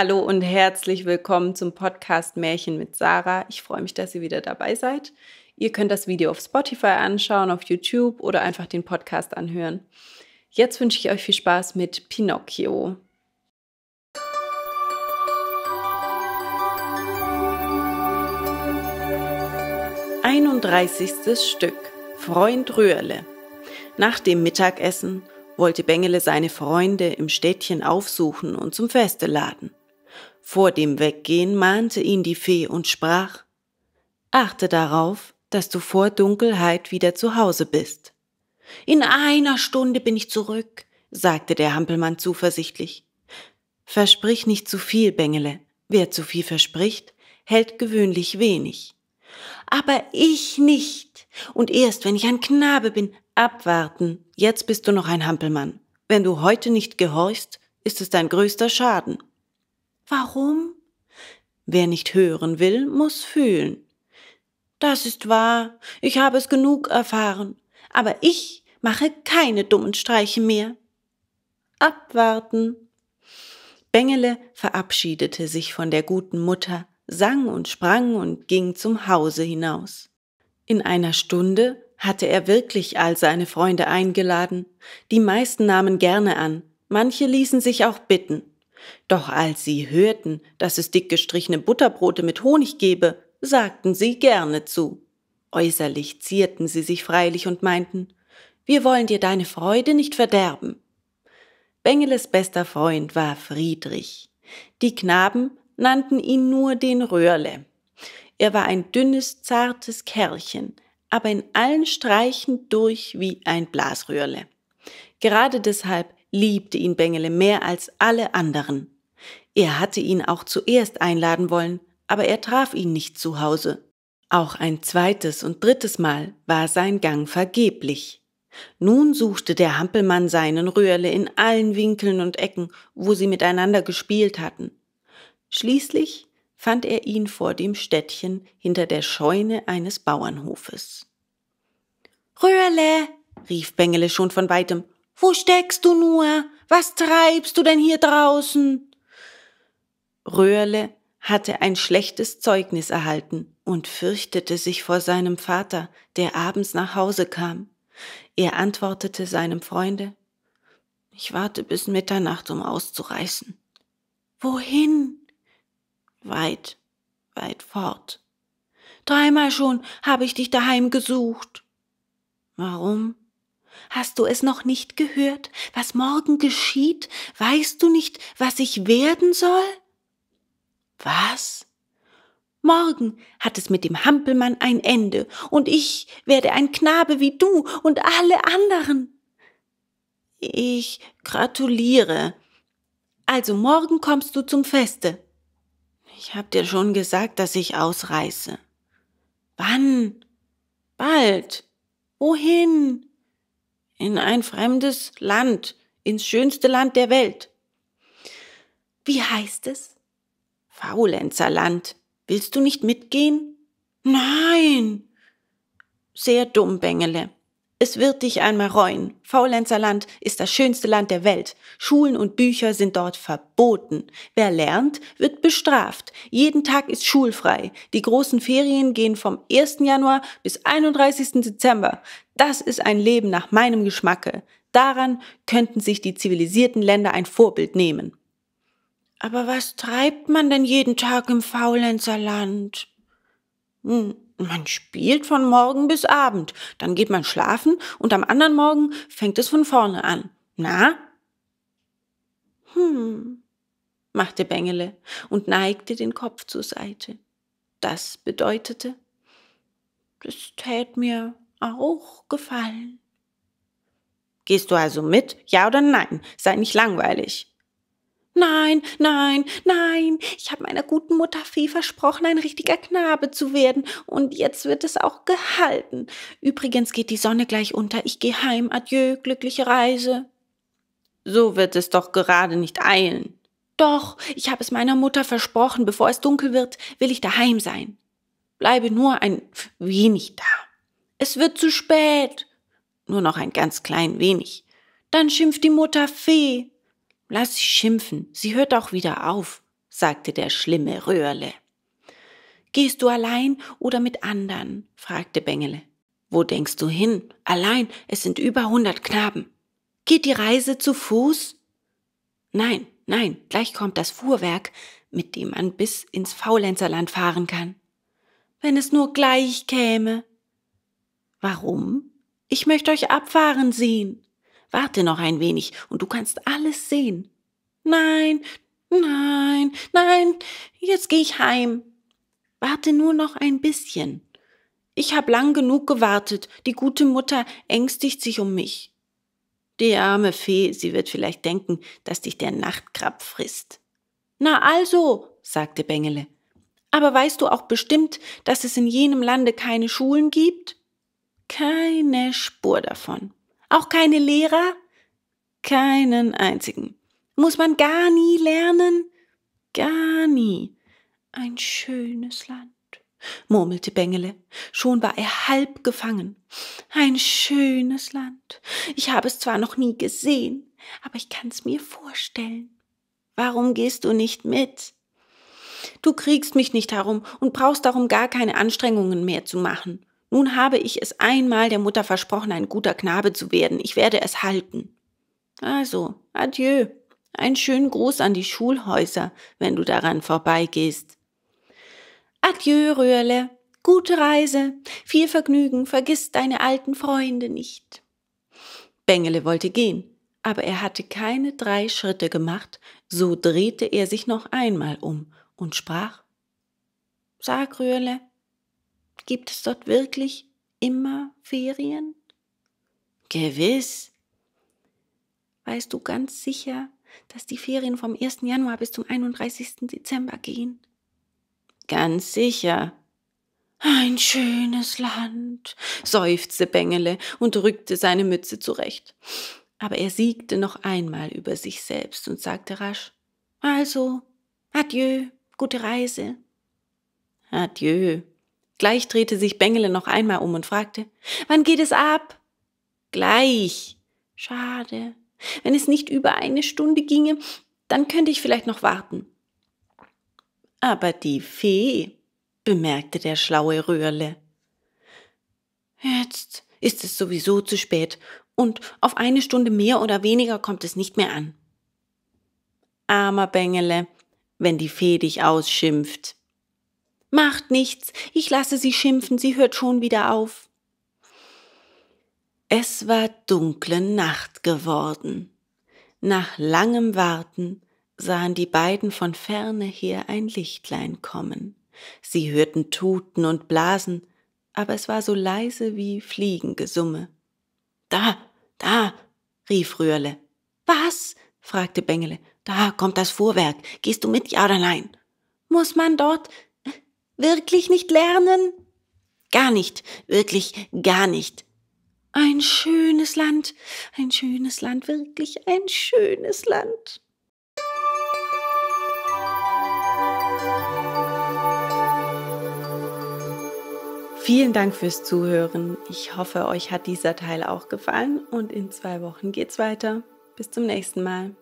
Hallo und herzlich willkommen zum Podcast Märchen mit Sarah. Ich freue mich, dass ihr wieder dabei seid. Ihr könnt das Video auf Spotify anschauen, auf YouTube oder einfach den Podcast anhören. Jetzt wünsche ich euch viel Spaß mit Pinocchio. Einunddreißigstes Stück Freund Röhrle. Nach dem Mittagessen wollte Bengele seine Freunde im Städtchen aufsuchen und zum Feste laden. Vor dem Weggehen mahnte ihn die Fee und sprach Achte darauf, dass du vor Dunkelheit wieder zu Hause bist. In einer Stunde bin ich zurück, sagte der Hampelmann zuversichtlich. Versprich nicht zu viel, Bengele. Wer zu viel verspricht, hält gewöhnlich wenig. Aber ich nicht. Und erst wenn ich ein Knabe bin, abwarten. Jetzt bist du noch ein Hampelmann. Wenn du heute nicht gehorchst, ist es dein größter Schaden. Warum? Wer nicht hören will, muss fühlen. Das ist wahr, ich habe es genug erfahren, aber ich mache keine dummen Streiche mehr. Abwarten. Bengele verabschiedete sich von der guten Mutter, sang und sprang und ging zum Hause hinaus. In einer Stunde hatte er wirklich all seine Freunde eingeladen. Die meisten nahmen gerne an, manche ließen sich auch bitten. Doch als sie hörten, dass es dick gestrichene Butterbrote mit Honig gebe, sagten sie gerne zu. Äußerlich zierten sie sich freilich und meinten, wir wollen dir deine Freude nicht verderben. Bengeles bester Freund war Friedrich. Die Knaben nannten ihn nur den Röhrle. Er war ein dünnes, zartes Kerlchen, aber in allen Streichen durch wie ein Blasröhrle. Gerade deshalb liebte ihn Bengele mehr als alle anderen. Er hatte ihn auch zuerst einladen wollen, aber er traf ihn nicht zu Hause. Auch ein zweites und drittes Mal war sein Gang vergeblich. Nun suchte der Hampelmann seinen Röhrle in allen Winkeln und Ecken, wo sie miteinander gespielt hatten. Schließlich fand er ihn vor dem Städtchen hinter der Scheune eines Bauernhofes. Röhrle, rief Bengele schon von weitem, wo steckst du nur? Was treibst du denn hier draußen? Röhrle hatte ein schlechtes Zeugnis erhalten und fürchtete sich vor seinem Vater, der abends nach Hause kam. Er antwortete seinem Freunde Ich warte bis Mitternacht, um auszureißen. Wohin? Weit, weit fort. Dreimal schon habe ich dich daheim gesucht. Warum? Hast du es noch nicht gehört, was morgen geschieht? Weißt du nicht, was ich werden soll? Was? Morgen hat es mit dem Hampelmann ein Ende, und ich werde ein Knabe wie du und alle anderen. Ich gratuliere. Also morgen kommst du zum Feste. Ich hab dir schon gesagt, dass ich ausreiße. Wann? Bald. Wohin? In ein fremdes Land, ins schönste Land der Welt. Wie heißt es? Faulenzerland. Willst du nicht mitgehen? Nein. Sehr dumm, Bengele. Es wird dich einmal reuen. Faulenzerland ist das schönste Land der Welt. Schulen und Bücher sind dort verboten. Wer lernt, wird bestraft. Jeden Tag ist schulfrei. Die großen Ferien gehen vom 1. Januar bis 31. Dezember. Das ist ein Leben nach meinem Geschmacke. Daran könnten sich die zivilisierten Länder ein Vorbild nehmen. Aber was treibt man denn jeden Tag im Faulenzerland? Hm. Man spielt von morgen bis Abend, dann geht man schlafen und am anderen Morgen fängt es von vorne an. Na? Hm, machte Bengele und neigte den Kopf zur Seite. Das bedeutete, das tät mir auch gefallen. Gehst du also mit, ja oder nein? Sei nicht langweilig. Nein, nein, nein, ich habe meiner guten Mutter Fee versprochen, ein richtiger Knabe zu werden, und jetzt wird es auch gehalten. Übrigens geht die Sonne gleich unter, ich gehe heim, adieu, glückliche Reise. So wird es doch gerade nicht eilen. Doch, ich habe es meiner Mutter versprochen, bevor es dunkel wird, will ich daheim sein. Bleibe nur ein wenig da. Es wird zu spät. Nur noch ein ganz klein wenig. Dann schimpft die Mutter Fee. Lass sie schimpfen, sie hört auch wieder auf. sagte der schlimme Röhrle. Gehst du allein oder mit anderen? fragte Bengele. Wo denkst du hin? Allein, es sind über hundert Knaben. Geht die Reise zu Fuß? Nein, nein, gleich kommt das Fuhrwerk, mit dem man bis ins Faulenzerland fahren kann. Wenn es nur gleich käme. Warum? Ich möchte euch abfahren sehen. Warte noch ein wenig und du kannst alles sehen. Nein, nein, nein, jetzt geh ich heim. Warte nur noch ein bisschen. Ich hab lang genug gewartet. Die gute Mutter ängstigt sich um mich. Die arme Fee, sie wird vielleicht denken, dass dich der Nachtkrab frisst. Na also, sagte Bengele. Aber weißt du auch bestimmt, dass es in jenem Lande keine Schulen gibt? Keine Spur davon. Auch keine Lehrer? Keinen einzigen. Muss man gar nie lernen? Gar nie. Ein schönes Land murmelte Bengele. Schon war er halb gefangen. Ein schönes Land. Ich habe es zwar noch nie gesehen, aber ich kann's mir vorstellen. Warum gehst du nicht mit? Du kriegst mich nicht herum und brauchst darum gar keine Anstrengungen mehr zu machen. Nun habe ich es einmal der Mutter versprochen, ein guter Knabe zu werden. Ich werde es halten. Also, adieu. Ein schönen Gruß an die Schulhäuser, wenn du daran vorbeigehst. Adieu, Röhrle. Gute Reise. Viel Vergnügen. Vergiss deine alten Freunde nicht. Bengele wollte gehen, aber er hatte keine drei Schritte gemacht, so drehte er sich noch einmal um und sprach Sag, Röhrle, gibt es dort wirklich immer Ferien? Gewiss. Weißt du ganz sicher, dass die Ferien vom 1. Januar bis zum 31. Dezember gehen? Ganz sicher. Ein schönes Land, seufzte Bengele und rückte seine Mütze zurecht. Aber er siegte noch einmal über sich selbst und sagte rasch Also, adieu, gute Reise. Adieu. Gleich drehte sich Bengele noch einmal um und fragte Wann geht es ab? Gleich. Schade. Wenn es nicht über eine Stunde ginge, dann könnte ich vielleicht noch warten. Aber die Fee, bemerkte der schlaue Röhrle. Jetzt ist es sowieso zu spät und auf eine Stunde mehr oder weniger kommt es nicht mehr an. Armer Bengele, wenn die Fee dich ausschimpft. Macht nichts, ich lasse sie schimpfen, sie hört schon wieder auf. Es war dunkle Nacht geworden. Nach langem Warten sahen die beiden von ferne her ein Lichtlein kommen. Sie hörten Tuten und Blasen, aber es war so leise wie Fliegengesumme. Da, da, rief Röhrle. Was? fragte Bengele. Da kommt das Fuhrwerk. Gehst du mit, ja oder nein? Muss man dort wirklich nicht lernen? Gar nicht, wirklich gar nicht. Ein schönes Land, ein schönes Land, wirklich ein schönes Land. Vielen Dank fürs Zuhören. Ich hoffe, euch hat dieser Teil auch gefallen und in zwei Wochen geht's weiter. Bis zum nächsten Mal.